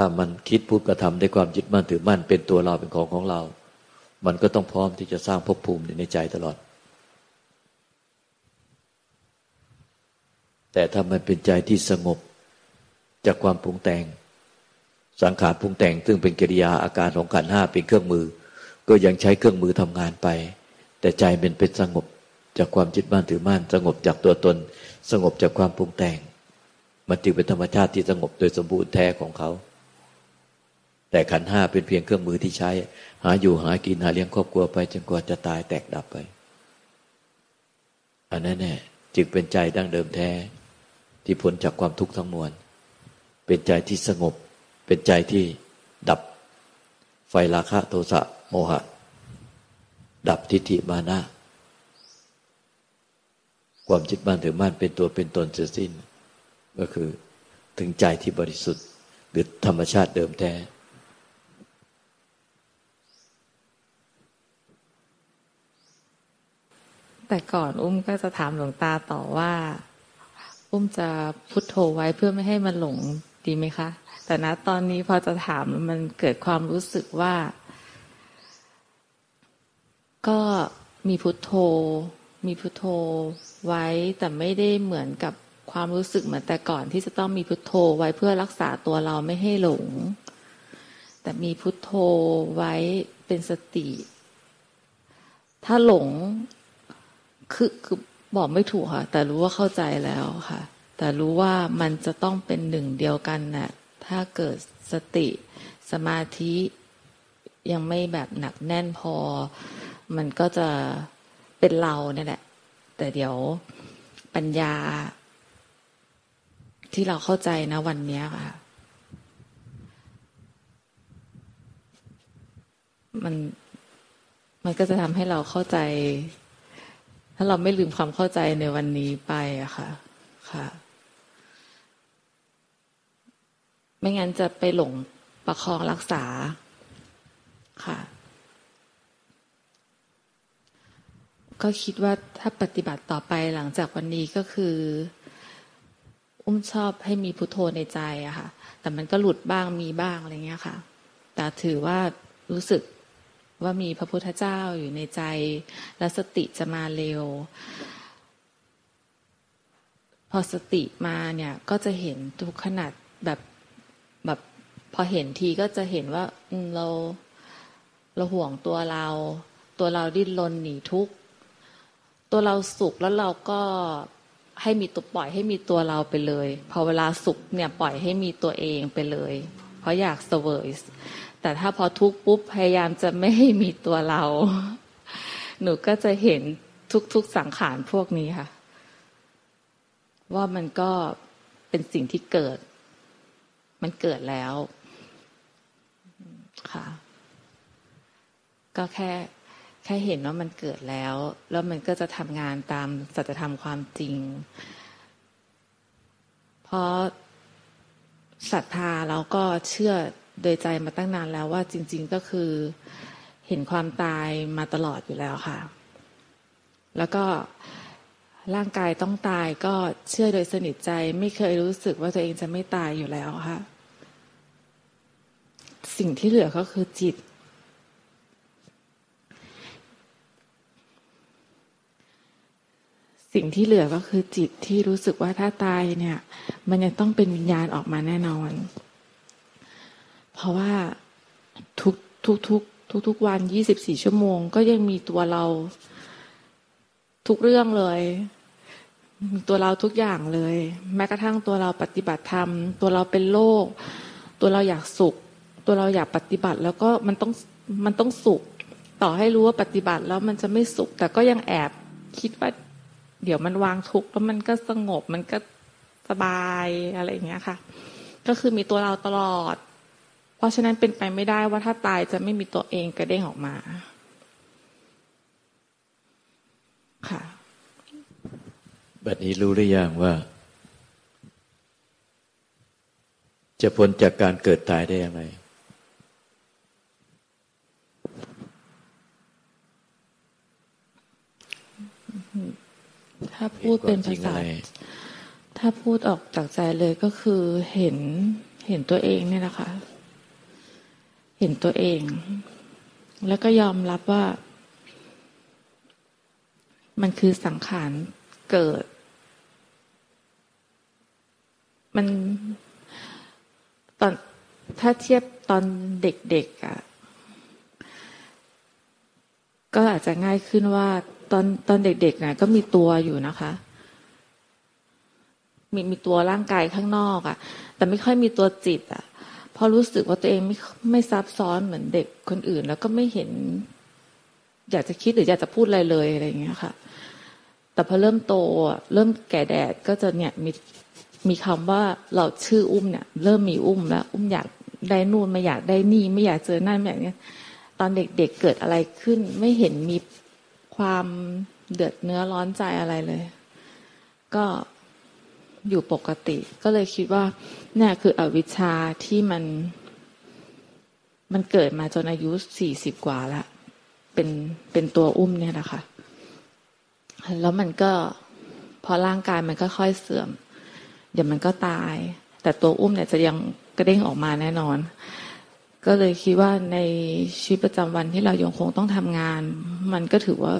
S1: ถ้ามันคิดพูดกระทำด้วยความยึดมั่นถือมั่นเป็นตัวเราเป็นของของเรา มันก็ต้องพร้อมที่จะสร้างภพภูมิในใจตลอด แต่ถ้ามันเป็นใจที่สงบจากความปรุงแต่ง สังขารปรุงแต่ง ซึ่งเป็นกิริยาอาการของขันห้าเป็นเครื่องมือ ก็ยังใช้เครื่องมือทำงานไป แต่ใจมันเป็นสงบจากความยึดมั่นถือมั่นสงบจากตัวตน สงบจากความปรุงแต่ง มันจึงเป็นธรรมชาติที่สงบโดยสมบูรณ์แท้ของเขา แต่ขันห้าเป็นเพียงเครื่องมือที่ใช้ หาอยู่หากินหาเลี้ยงครอบครัวไปจนกว่าจะตายแตกดับไป อันนั้นแน่จึงเป็นใจดั้งเดิมแท้ ที่พ้นจากความทุกข์ทั้งมวล เป็นใจที่สงบ เป็นใจที่ดับ ไฟราคะโทสะโมหะ ดับทิฏฐิมานะ ความจิตบ้านถือมั่นเป็นตัวเป็นตนเสียสิ้น ก็คือถึงใจที่บริสุทธิ์หรือธรรมชาติเดิมแท้
S2: แต่ก่อนอุ้มก็จะถามหลวงตาต่อว่า อุ้มจะพุทโธไว้เพื่อไม่ให้มันหลงดีไหมคะ แต่ณตอนนี้พอจะถามมันเกิดความรู้สึกว่า ก็มีพุทโธ มีพุทโธไว้แต่ไม่ได้เหมือนกับความรู้สึกเหมือนแต่ก่อนที่จะต้องมีพุทโธไว้เพื่อรักษาตัวเราไม่ให้หลง แต่มีพุทโธไว้เป็นสติ ถ้าหลง คือคือบอกไม่ถูกค่ะ แต่รู้ว่าเข้าใจแล้วค่ะ แต่รู้ว่ามันจะต้องเป็นหนึ่งเดียวกันนะ่ะถ้าเกิดสติสมาธิยังไม่แบบหนักแน่นพอ มันก็จะเป็นเราเนี่ยแหละ แต่เดี๋ยวปัญญา ที่เราเข้าใจนะวันนี้ค่ะ มันมันก็จะทำให้เราเข้าใจ ถ้าเราไม่ลืมความเข้าใจในวันนี้ไปอะค่ะ ค่ะ ไม่งั้นจะไปหลงประคองรักษา ค่ะ ก็คิดว่าถ้าปฏิบัติต่อไปหลังจากวันนี้ก็คือ อุ้มชอบให้มีพุโทโธในใจอะค่ะ แต่มันก็หลุดบ้างมีบ้างอะไรเงี้ยค่ะ แต่ถือว่ารู้สึก ว่ามีพระพุทธเจ้าอยู่ในใจ และสติจะมาเร็ว พอสติมาเนี่ยก็จะเห็นทุกขนาดแบบแบบพอเห็นทีก็จะเห็นว่าเราเราห่วงตัวเรา ตัวเราดิ้นรนหนีทุกตัวเราสุขแล้วเราก็ให้มีตัวปล่อยให้มีตัวเราไปเลย พอเวลาสุขเนี่ยปล่อยให้มีตัวเองไปเลย เพราะอยากเสวย แต่ถ้าพอทุกข์ปุ๊บพยายามจะไม่ให้มีตัวเรา หนูก็จะเห็นทุกๆสังขารพวกนี้ค่ะ ว่ามันก็เป็นสิ่งที่เกิด มันเกิดแล้ว ค่ะ ก็แค่แค่เห็นว่ามันเกิดแล้ว แล้วมันก็จะทำงานตามสัจธรรมความจริง เพราะศรัทธาแล้วก็เชื่อ โดยใจมาตั้งนานแล้วว่าจริง ๆก็คือเห็นความตายมาตลอดอยู่แล้วค่ะ แล้วก็ร่างกายต้องตายก็เชื่อโดยสนิทใจ ไม่เคยรู้สึกว่าตัวเองจะไม่ตายอยู่แล้วค่ะ สิ่งที่เหลือก็คือจิต สิ่งที่เหลือก็คือจิตที่รู้สึกว่าถ้าตายเนี่ย มันยังต้องเป็นวิญญาณออกมาแน่นอน เพราะว่าทุกทุกทุกทุกทุกวันยี่สิบสี่ชั่วโมง ก็ยังมีตัวเรา ทุกเรื่องเลยมีตัวเราทุกอย่างเลย แม้กระทั่งตัวเราปฏิบัติธรรม ตัวเราเป็นโลกตัวเราอยากสุข ตัวเราอยากปฏิบัติ แล้วก็มันต้องมันต้องสุข ต่อให้รู้ว่าปฏิบัติแล้วมันจะไม่สุข แต่ก็ยังแอบคิดว่า เดี๋ยวมันวางทุกข์แล้วมันก็สงบมันก็สบายอะไรอย่างเงี้ยค่ะ ก็คือมีตัวเราตลอด เพราะฉะนั้นเป็นไปไม่ได้ว่าถ้าตายจะไม่มีตัวเองกระเด้งออกมา ค่ะ
S1: บัดนี้รู้หรือยังว่า จะพ้นจากการเกิดตายได้ยังไง
S2: ถ้าพูดเป็นภาษา ถ้าพูดออกจากใจเลยก็คือเห็นเห็นตัวเองเนี่ยนะคะ เห็นตัวเอง แล้วก็ยอมรับว่า มันคือสังขารเกิด มันตอนถ้าเทียบตอนเด็กๆอะ่ะ ก็อาจจะง่ายขึ้นว่าตอนตอนเด็กๆนะก็มีตัวอยู่นะคะ มีมีตัวร่างกายข้างนอกอะ่ะ แต่ไม่ค่อยมีตัวจิตอะ่ะ พอรู้สึกว่าตัวเองไม่ไม่ซับซ้อนเหมือนเด็กคนอื่น แล้วก็ไม่เห็น อยากจะคิดหรืออยากจะพูดอะไรเลยอะไรอย่างเงี้ยค่ะ แต่พอเริ่มโตเริ่มแก่แดดก็จะเนี่ยมีมีคำว่าเราชื่ออุ้มเนี่ย เริ่มมีอุ้มแล้ว อุ้มอยากได้นู่นไม่อยากได้นี่ ไม่อยากเจอนั่นแบบนี้ตอนเด็กๆเเกิดอะไรขึ้น ไม่เห็นมีความเดือดเนื้อร้อนใจอะไรเลย ก็ อยู่ปกติ ก็เลยคิดว่าเนี่ยคืออวิชชาที่มัน มันเกิดมาจนอายุสี่สิบกว่าแล้วเป็นเป็นตัวอุ้มเนี่ยนะคะแล้วมันก็พอร่างกายมันก็ค่อยเสื่อม เดี๋ยวมันก็ตาย แต่ตัวอุ้มเนี่ยจะยังกระเด้งออกมาแน่นอน ก็เลยคิดว่าในชีวิตประจำวันที่เรายังคงต้องทำงาน มันก็ถือว่า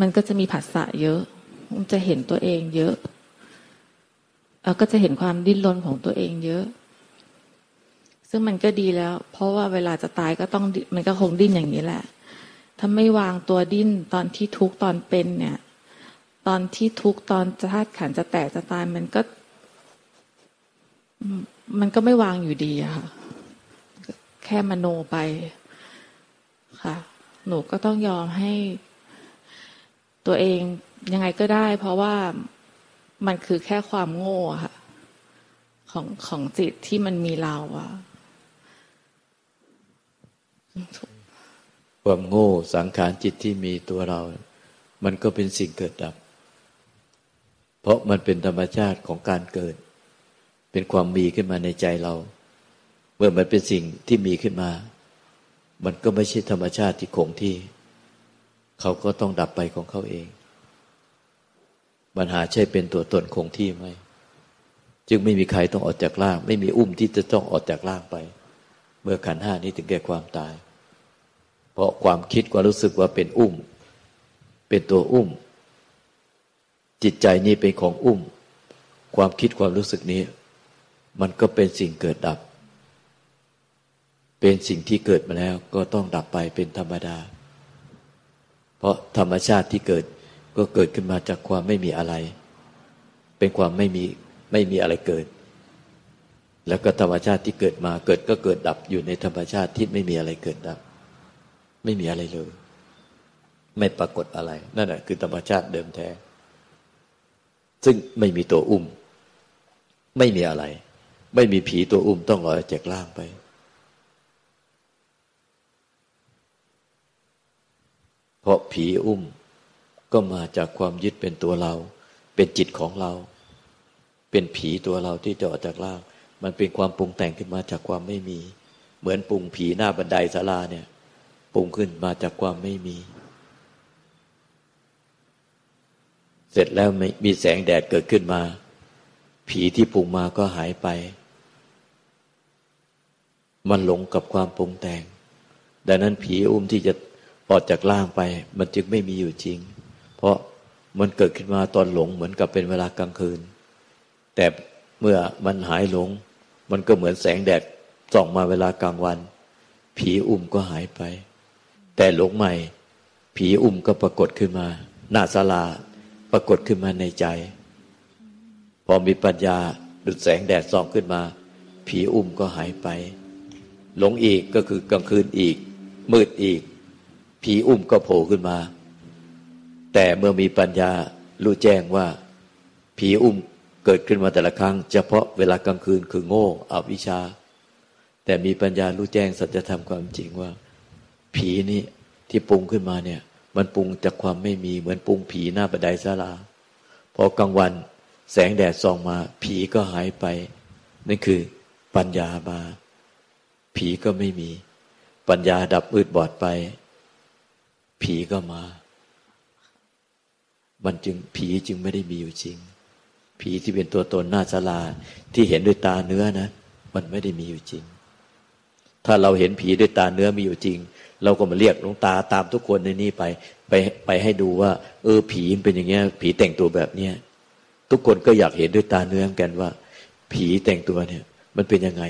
S2: มันก็จะมีผัสสะเยอะ มันจะเห็นตัวเองเยอะเราก็จะเห็นความดิ้นรนของตัวเองเยอะ ซึ่งมันก็ดีแล้ว เพราะว่าเวลาจะตายก็ต้องมันก็คงดิ้นอย่างนี้แหละ ถ้าไม่วางตัวดิ้นตอนที่ทุกตอนเป็นเนี่ย ตอนที่ทุกตอนจะธาตุขันจะแตกจะตายมันก็ มันก็ไม่วางอยู่ดีอะค่ะ แค่มโนไปค่ะ หนูก็ต้องยอมให้ตัวเอง ยังไงก็ได้ เพราะว่ามันคือแค่ความโง่ค่ะ ของของจิตที่มันมีเราอะ
S1: ความโง่สังขารจิตที่มีตัวเรา มันก็เป็นสิ่งเกิดดับ เพราะมันเป็นธรรมชาติของการเกิด เป็นความมีขึ้นมาในใจเรา เมื่อมันเป็นสิ่งที่มีขึ้นมา มันก็ไม่ใช่ธรรมชาติที่คงที่ เขาก็ต้องดับไปของเขาเอง ปัญหาใช่เป็นตัวตนคงที่ไหมจึงไม่มีใครต้องออกจากร่าง ไม่มีอุ้มที่จะต้องออกจากร่างไป เมื่อขันห้านี้ถึงแก่ความตาย เพราะความคิดความรู้สึกว่าเป็นอุ้ม เป็นตัวอุ้ม จิตใจนี้เป็นของอุ้ม ความคิดความรู้สึกนี้ มันก็เป็นสิ่งเกิดดับ เป็นสิ่งที่เกิดมาแล้วก็ต้องดับไปเป็นธรรมดา เพราะธรรมชาติที่เกิด ก็เกิดขึ้นมาจากความไม่มีอะไร เป็นความไม่มีไม่มีอะไรเกิด แล้วก็ธรรมชาติที่เกิดมาเกิดก็เกิดดับอยู่ในธรรมชาติที่ไม่มีอะไรเกิดดับ ไม่มีอะไรเลยไม่ปรากฏอะไร นั่นแหะคือธรรมชาติเดิมแท้ ซึ่งไม่มีตัวอุ้ม ไม่มีอะไร ไม่มีผีตัวอุ้มต้องลอยจากล่างไปเพราะผีอุ้ม ก็มาจากความยึดเป็นตัวเรา เป็นจิตของเรา เป็นผีตัวเราที่จะออกจากร่าง มันเป็นความปรุงแต่งขึ้นมาจากความไม่มี เหมือนปรุงผีหน้าบันไดศาลาเนี่ยปรุงขึ้นมาจากความไม่มี เสร็จแล้วมีแสงแดดเกิดขึ้นมา ผีที่ปรุงมาก็หายไป มันหลงกับความปรุงแต่ง ดังนั้นผีอุ้มที่จะออกจากร่างไป มันจึงไม่มีอยู่จริง เพราะมันเกิดขึ้นมาตอนหลงเหมือนกับเป็นเวลากลางคืน แต่เมื่อมันหายหลง มันก็เหมือนแสงแดดส่องมาเวลากลางวัน ผีอุ้มก็หายไป แต่หลงใหม่ ผีอุ้มก็ปรากฏขึ้นมา หน้าศาลาปรากฏขึ้นมาในใจ พอมีปัญญาดุดแสงแดดส่องขึ้นมา ผีอุ้มก็หายไป หลงอีกก็คือกลางคืนอีก มืดอีก ผีอุ้มก็โผล่ขึ้นมา แต่เมื่อมีปัญญารู้แจ้งว่า ผีอุ้มเกิดขึ้นมาแต่ละครั้ง เฉพาะเวลากลางคืนคือโง่อวิชชา แต่มีปัญญารู้แจ้งสัจธรรมความจริงว่า ผีนี่ที่ปรุงขึ้นมาเนี่ย มันปรุงจากความไม่มีเหมือนปรุงผีหน้าบันไดศาลาพอกลางวันแสงแดดส่องมา ผีก็หายไปนั่นคือปัญญามา ผีก็ไม่มี ปัญญาดับมืดบอดไป ผีก็มา มันจึงผีจึงไม่ได้มีอยู่จริง ผีที่เป็นตัวตนหน้าศาลาที่เห็นด้วยตาเนื้อนะ มันไม่ได้มีอยู่จริง ถ้าเราเห็นผีด้วยตาเนื้อมีอยู่จริง เราก็มาเรียกหลวงตาตามทุกคนในนี้ไป ไปไปให้ดูว่า เออผีมันเป็นอย่างเงี้ย ผีแต่งตัวแบบเนี้ยทุกคนก็อยากเห็นด้วยตาเนื้อกันว่า ผีแต่งตัวเนี่ย มันเป็นยังไง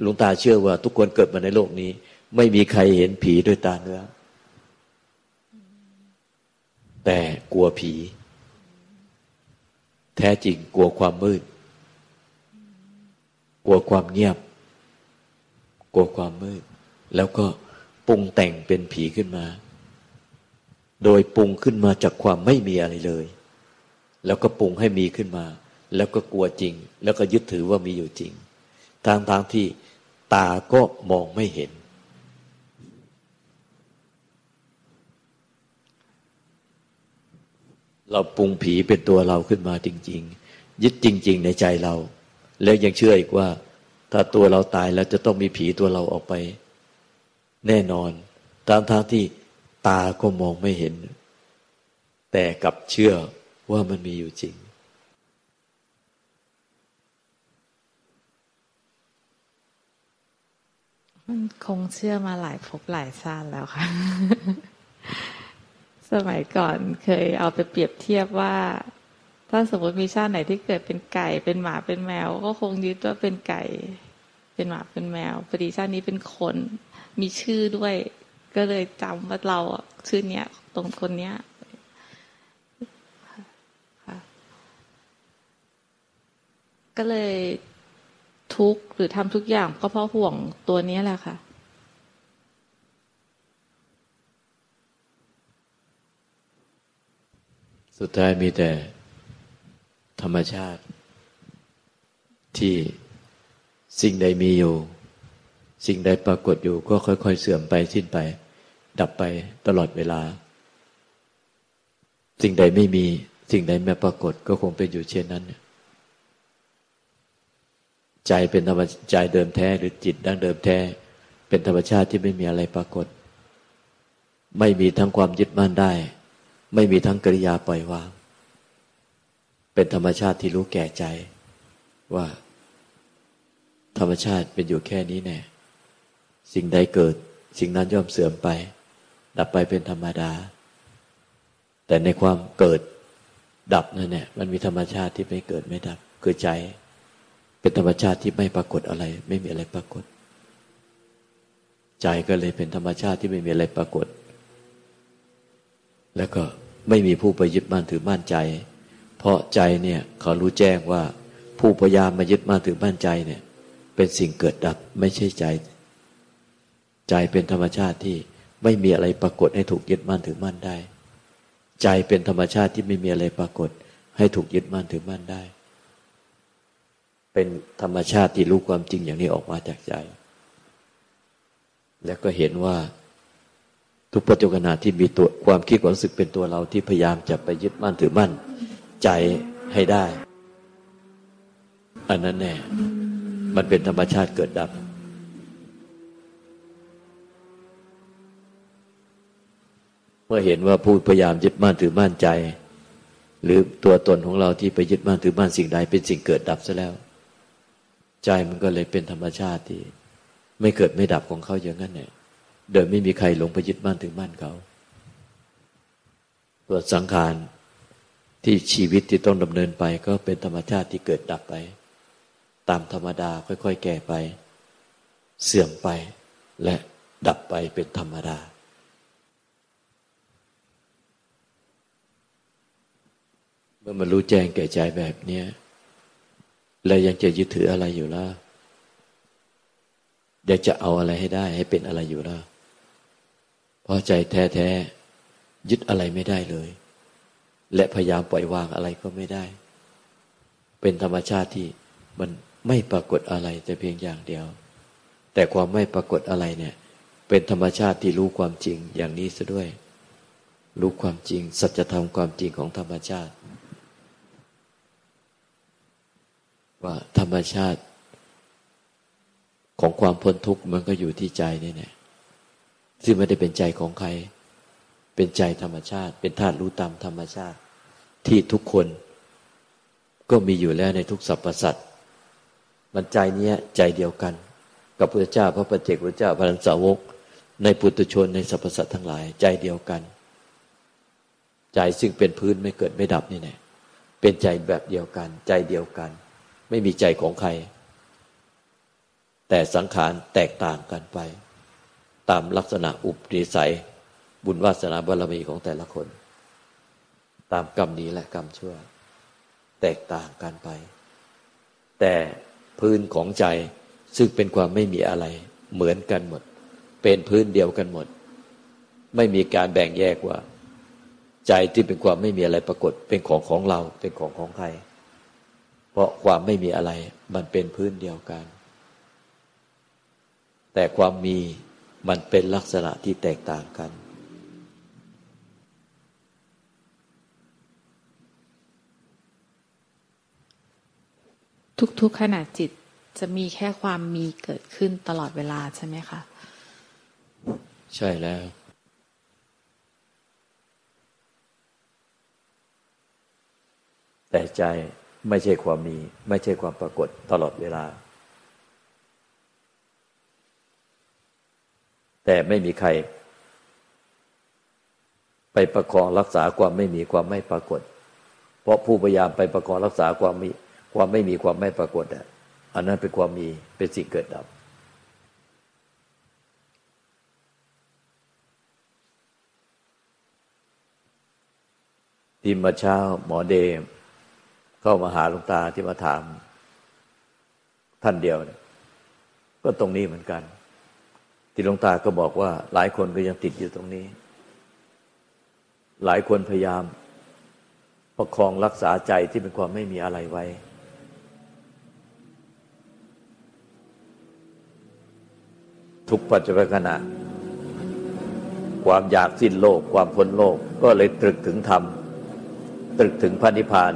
S1: หลวงตาเชื่อว่า ทุกคนเกิดมาในโลกนี้ ไม่มีใครเห็นผีด้วยตาเนื้อ แต่กลัวผี แท้จริงกลัวความมืด กลัวความเงียบ กลัวความมืด แล้วก็ปรุงแต่งเป็นผีขึ้นมา โดยปรุงขึ้นมาจากความไม่มีอะไรเลย แล้วก็ปรุงให้มีขึ้นมา แล้วก็กลัวจริง แล้วก็ยึดถือว่ามีอยู่จริงทางทางที่ตาก็มองไม่เห็น เราปรุงผีเป็นตัวเราขึ้นมาจริง ๆ ยึดจริง ๆ ในใจเรา แล้วยังเชื่ออีกว่า ถ้าตัวเราตายแล้วจะต้องมีผีตัวเราออกไป แน่นอน ตามทางที่ตาก็มองไม่เห็น แต่กับเชื่อว่ามันมีอยู่จริง
S2: มันคงเชื่อมาหลายภพหลายชาติแล้วค่ะ สมัยก่อนเคยเอาไปเปรียบเทียบว่า ถ้าสมมติมีชาติไหนที่เกิดเป็นไก่ เป็นหมาเป็นแมว ก็คงยึดว่าเป็นไก่ เป็นหมาเป็นแมวพอดีชาตินี้เป็นคน มีชื่อด้วย ก็เลยจำว่าเราชื่อเนี้ยตรงคนเนี้ยก็เลยทุกข์หรือทำทุกอย่างก็เพราะห่วงตัวนี้แหละค่ะ
S1: สุดท้ายมีแต่ธรรมชาติ ที่สิ่งใดมีอยู่ สิ่งใดปรากฏอยู่ก็ค่อย ๆ เสื่อมไปสิ้นไป ดับไปตลอดเวลา สิ่งใดไม่มีสิ่งใดไม่ปรากฏก็คงเป็นอยู่เช่นนั้น ใจเป็นธรรมใจเดิมแท้หรือจิตดั้งเดิมแท้ เป็นธรรมชาติที่ไม่มีอะไรปรากฏ ไม่มีทั้งความยึดมั่นได้ ไม่มีทั้งกริยาปล่อยวาง เป็นธรรมชาติที่รู้แก่ใจ ว่า ธรรมชาติเป็นอยู่แค่นี้แน่สิ่งใดเกิด สิ่งนั้นย่อมเสื่อมไป ดับไปเป็นธรรมดา แต่ในความเกิดดับนั่นแหละมันมีธรรมชาติที่ไม่เกิดไม่ดับ คือใจ เป็นธรรมชาติที่ไม่ปรากฏอะไร ไม่มีอะไรปรากฏ ใจก็เลยเป็นธรรมชาติที่ไม่มีอะไรปรากฏ แล้วก็ ไม่มีผู้ไปยึดมั่นถือมั่นใจ เพราะใจเนี่ยเขารู้แจ้งว่าผู้พยายามมายึดมั่นถือมั่นใจเนี่ย เป็นสิ่งเกิดดับไม่ใช่ใจ ใจเป็นธรรมชาติที่ไม่มีอะไรปรากฏให้ถูกยึดมั่นถือมั่นได้ ใจเป็นธรรมชาติที่ไม่มีอะไรปรากฏ ให้ถูกยึดมั่นถือมั่นได้ เป็นธรรมชาติที่รู้ความจริงอย่างนี้ออกมาจากใจ แล้วก็เห็นว่า ทุกปัจจุบันที่มีตัวความคิดความรู้สึกเป็นตัวเราที่พยายามจะไปยึดมั่นถือมั่น ใจให้ได้ อันนั้นแน่มันเป็นธรรมชาติเกิดดับ เมื่อเห็นว่าผู้พยายามยึดมั่นถือมั่นใจ หรือตัวตนของเราที่ไปยึดมั่นถือมั่นสิ่งใดเป็นสิ่งเกิดดับซะแล้ว ใจมันก็เลยเป็นธรรมชาติที่ ไม่เกิดไม่ดับของเขาอย่างนั้นเนี่ย โดยไม่มีใครหลงไปยึดมั่นถือมั่นเขาตัวสังขารที่ชีวิตที่ต้องดำเนินไปก็เป็นธรรมชาติที่เกิดดับไป ตามธรรมดาค่อยๆ แก่ไป เสื่อมไปและดับไปเป็นธรรมดา เมื่อมันรู้แจ้งแก่ใจแบบเนี้แล้วยังจะยึดถืออะไรอยู่ล่ะอยากจะเอาอะไรให้ได้ให้เป็นอะไรอยู่ล่ะ ราะใจแท้ๆยึดอะไรไม่ได้เลย และพยายามปล่อยวางอะไรก็ไม่ได้ เป็นธรรมชาติที่มันไม่ปรากฏอะไรแต่เพียงอย่างเดียว แต่ความไม่ปรากฏอะไรเนี่ย เป็นธรรมชาติที่รู้ความจริงอย่างนี้ซะด้วย รู้ความจริง สัจธรรมความจริงของธรรมชาติ ว่าธรรมชาติ ของความพ้นทุกข์มันก็อยู่ที่ใจนี่แหละ ซึ่งไม่ได้เป็นใจของใคร เป็นใจธรรมชาติ เป็นธาตุรู้ตามธรรมชาติ ที่ทุกคนก็มีอยู่แล้วในทุกสรรพสัตว์มันใจเนี้ยใจเดียวกัน กับพระเจ้าพระปฏิเจกพระเจ้าพระันสาวก ในปุถุชนในสรรพสัตว์ทั้งหลาย ใจเดียวกัน ใจซึ่งเป็นพื้นไม่เกิดไม่ดับนี่แน่เป็นใจแบบเดียวกัน ใจเดียวกัน ไม่มีใจของใคร แต่สังขารแตกต่างกันไป ตามลักษณะอุปนิสัย บุญวาสนาบารมีของแต่ละคน ตามกรรมนี้และกรรมชั่ว แตกต่างกันไป แต่พื้นของใจซึ่งเป็นความไม่มีอะไรเหมือนกันหมด เป็นพื้นเดียวกันหมด ไม่มีการแบ่งแยกว่า ใจที่เป็นความไม่มีอะไรปรากฏ เป็นของของเราเป็นของของใคร เพราะความไม่มีอะไรมันเป็นพื้นเดียวกัน แต่ความมี มันเป็นลักษณะที่แตกต่างกัน
S2: ทุกๆขณะจิตจะมีแค่ความมีเกิดขึ้นตลอดเวลาใช่ไหมคะ
S1: ใช่แล้วแต่ใจไม่ใช่ความมี ไม่ใช่ความปรากฏตลอดเวลา แต่ไม่มีใคร ไปประคองรักษาความไม่มีความไม่ปรากฏ เพราะผู้พยายามไปประคองรักษาความมีความไม่มีความไม่ปรากฏอะอันนั้นเป็นความมีเป็นสิ่งเกิดดับที่มาเช้าหมอเดม เข้ามาหาหลวงตาที่มาถาม ท่านเดียวเนี่ยก็ตรงนี้เหมือนกัน ที่หลวงตาก็บอกว่า หลายคนก็ยังติดอยู่ตรงนี้ หลายคนพยายาม ประคองรักษาใจที่เป็นความไม่มีอะไรไว้ ทุกปัจจุบันขณะ ความอยากสิ้นโลก ความพ้นโลกก็เลยตรึกถึงธรรม ตรึกถึงพระนิพพาน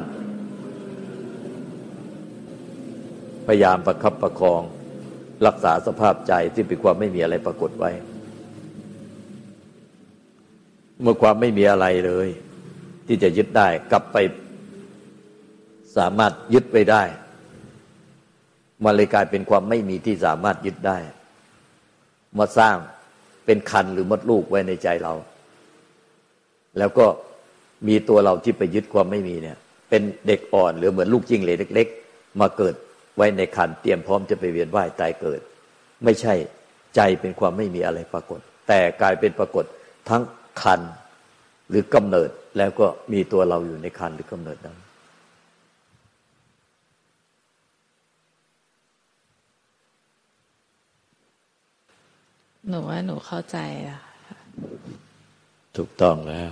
S1: พยายามประคับประคอง รักษาสภาพใจที่เป็นความไม่มีอะไรปรากฏไว้ เมื่อความไม่มีอะไรเลย ที่จะยึดได้กลับไป สามารถยึดไปได้มันเลยกลายเป็นความไม่มีที่สามารถยึดได้ มาสร้างเป็นคันหรือมดลูกไว้ในใจเรา แล้วก็มีตัวเราที่ไปยึดความไม่มีเนี่ย เป็นเด็กอ่อนหรือเหมือนลูกจิ้งเหลนเล็ก ๆ มาเกิด ไว้ในคันเตรียมพร้อมจะไปเวียนว่ายตายเกิด ไม่ใช่ใจเป็นความไม่มีอะไรปรากฏ แต่กลายเป็นปรากฏทั้งคันหรือกำเนิดแล้วก็มีตัวเราอยู่ในคันหรือกำเนิดนั้น
S2: หนูว่าหนูเข้าใจอะ
S1: ถูกต้องแล้ว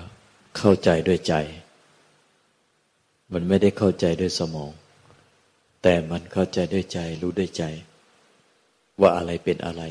S1: เข้าใจด้วยใจ มันไม่ได้เข้าใจด้วยสมอง แต่มันเข้าใจด้วยใจรู้ด้วยใจ ว่าอะไรเป็นอะไร